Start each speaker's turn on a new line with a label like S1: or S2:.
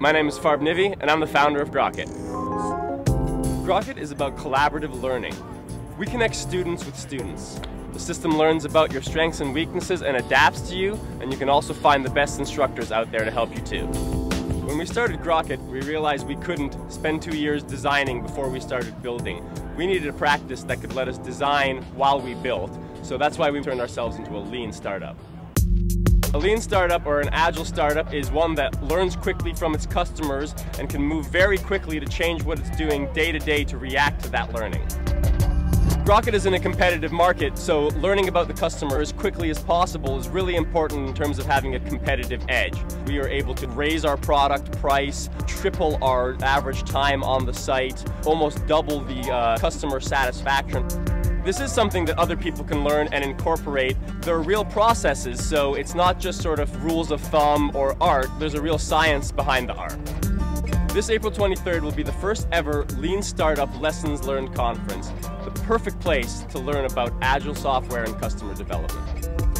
S1: My name is Farb Nivi, and I'm the founder of Grockit. Grockit is about collaborative learning. We connect students with students. The system learns about your strengths and weaknesses and adapts to you, and you can also find the best instructors out there to help you too. When we started Grockit, we realized we couldn't spend two years designing before we started building. We needed a practice that could let us design while we built, so that's why we turned ourselves into a lean startup. A lean startup or an agile startup is one that learns quickly from its customers and can move very quickly to change what it's doing day to day to react to that learning. Grockit is in a competitive market, so learning about the customer as quickly as possible is really important in terms of having a competitive edge. We are able to raise our product price, triple our average time on the site, almost double the uh, customer satisfaction. This is something that other people can learn and incorporate. There are real processes, so it's not just sort of rules of thumb or art, there's a real science behind the art. This April 23rd will be the first ever Lean Startup Lessons Learned Conference, the perfect place to learn about agile software and customer development.